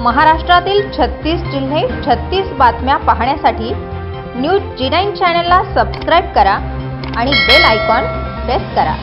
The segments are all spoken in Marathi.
महाराष्ट्रातील छत्तीस जिल्हे छत्तीस बातम्या पाहण्यासाठी न्यूज जी नाईन चॅनलला सबस्क्राईब करा आणि बेल आयकॉन प्रेस करा.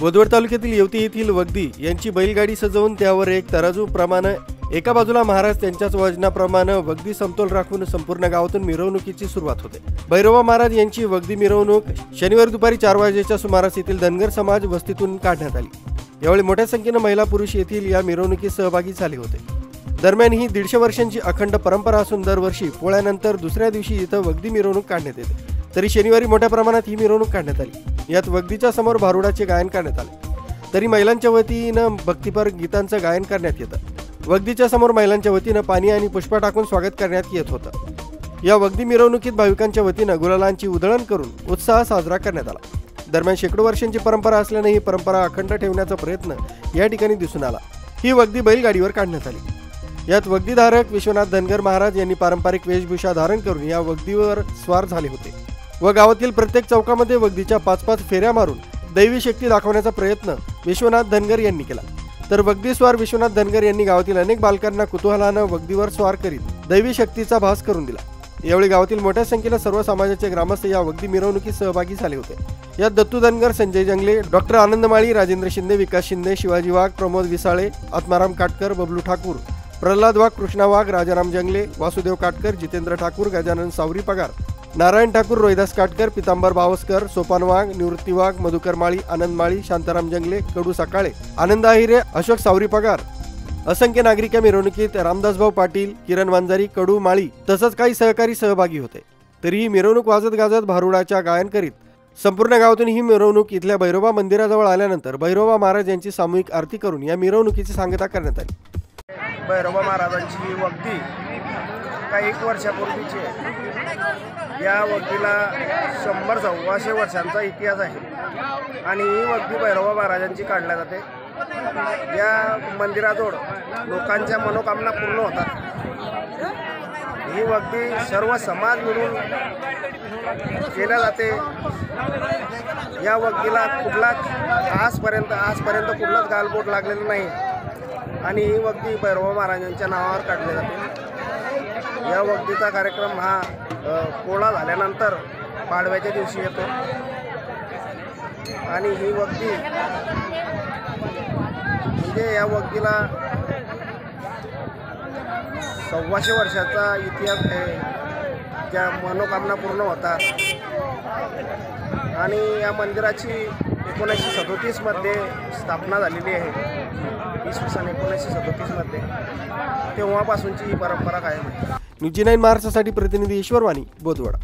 बोदवड तालुक्यातील येवती येथील वगदी यांची बैलगाडी सजवून त्यावर एक तराजू प्रमाणे एका बाजूला महाराज त्यांच्याच वजनाप्रमाणे वगदी समतोल राखून संपूर्ण गावातून मिरवणुकीची सुरुवात होते. भैरवा महाराज यांची वगदी मिरवणूक शनिवार दुपारी चार वाजेच्या सुमारास येथील धनगर समाज वस्तीतून काढण्यात आली. यावेळी मोठ्या संख्येनं महिला पुरुष येथील या मिरवणुकीत सहभागी झाले होते. दरम्यान ही दीडशे वर्षांची अखंड परंपरा असून दरवर्षी पोळ्यानंतर दुसऱ्या दिवशी इथं वगदी मिरवणूक काढण्यात येते. तरी शनिवारी मोठ्या प्रमाणात ही मिरवणूक काढण्यात आली. यात वगदीच्या समोर भारुडाचे गायन करण्यात आले. तरी महिलांच्या वतीनं भक्तिपर गीतांचं गायन करण्यात येतं. वगदीच्या समोर महिलांच्या वतीनं पाणी आणि पुष्पा टाकून स्वागत करण्यात येत होतं. या वगदी मिरवणुकीत भाविकांच्या वतीनं गुलालांची उधळण करून उत्साह साजरा करण्यात आला. दरम्यान शेकडो वर्षांची परंपरा असल्याने ही परंपरा अखंड ठेवण्याचा प्रयत्न या ठिकाणी दिसून आला. ही वगदी बैलगाडीवर काढण्यात आली. यात वगदीधारक विश्वनाथ धनगर महाराज यांनी पारंपरिक वेशभूषा धारण करून या वगदीवर स्वार झाले होते व गावातील प्रत्येक चौकामध्ये वगदीच्या पाच पाच फेऱ्या मारून दैवी शक्ती दाखवण्याचा प्रयत्न विश्वनाथ धनगर यांनी केला. तर बगदीस्वार विश्वनाथ धनगर यांनी गावातील अनेक बालकांना कुतूहलानं वगदीवर स्वार करीत दैवी शक्तीचा भास करून दिला. यावेळी गावातील मोठ्या संख्येनं सर्व समाजाचे ग्रामस्थ या वगदी मिरवणुकीत सहभागी झाले होते. यात दत्तू धनगर संजय जंगले डॉक्टर आनंदमाळी राजेंद्र शिंदे विकास शिंदे शिवाजी वाघ प्रमोद विसाळे आत्माराम काटकर बबलू ठाकूर प्रल्हाद वाघ कृष्णा वाघ राजाराम जंगले वासुदेव काटकर जितेंद्र ठाकूर गजानन सावरी पगार नारायण ठाकूर रोहिदास काटकर पितांबर बावस्कर सोपान वाघ निवृत्ती वाघ मधुकर माळी आनंद माळी शांताराम जंगले कडू सकाळे आनंद आहिरे अशोक सावरी पगार. असंख्य नागरिक या मिरवणुकीत रामदासभाऊ पाटील किरण वांजारी कडू माळी तसंच काही सहकारी सहभागी होते. तरीही मिरवणूक वाजत गाजत भारुडाच्या गायन करीत संपूर्ण गावातून ही मिरवणूक इथल्या भैरोबा मंदिराजवळ आल्यानंतर भैरोबा महाराज यांची सामूहिक आरती करून या मिरवणुकीची सांगता करण्यात आली. भैरोबा महाराजांची ही काही एक वर्षापूर्वीची आहे. या वक्तीला शंभर सव्वाशे वर्षांचा इतिहास आहे. आणि ही वक्ती भैरवा महाराजांची काढल्या जाते. या मंदिराजवळ लोकांच्या मनोकामना पूर्ण होतात. ही वक्ती सर्व समाज मिळून केल्या जाते. या वक्तीला कुठलाच आजपर्यंत आजपर्यंत कुठलाच गालबोट लागलेलं नाही. आणि ही वक्ती भैरवा महाराजांच्या नावावर काढली जाते. या वगदीचा कार्यक्रम हा पोळा झाल्यानंतर पाडव्याच्या दिवशी येतो. आणि ही वगदी म्हणजे या वगदीला सव्वाशे वर्षाचा इतिहास आहे ज्या मनोकामना पूर्ण होतात. आणि या मंदिराची एकोणीसशे सदोतीसमध्ये स्थापना झालेली आहे. इसवी सन एकोणीसशे सदतीसमध्ये तेव्हापासूनची ही परंपरा कायम आहे. न्यूजी नाईन महाराष्ट्रासाठी प्रतिनिधी ईश्वर वाणी बोधवडा.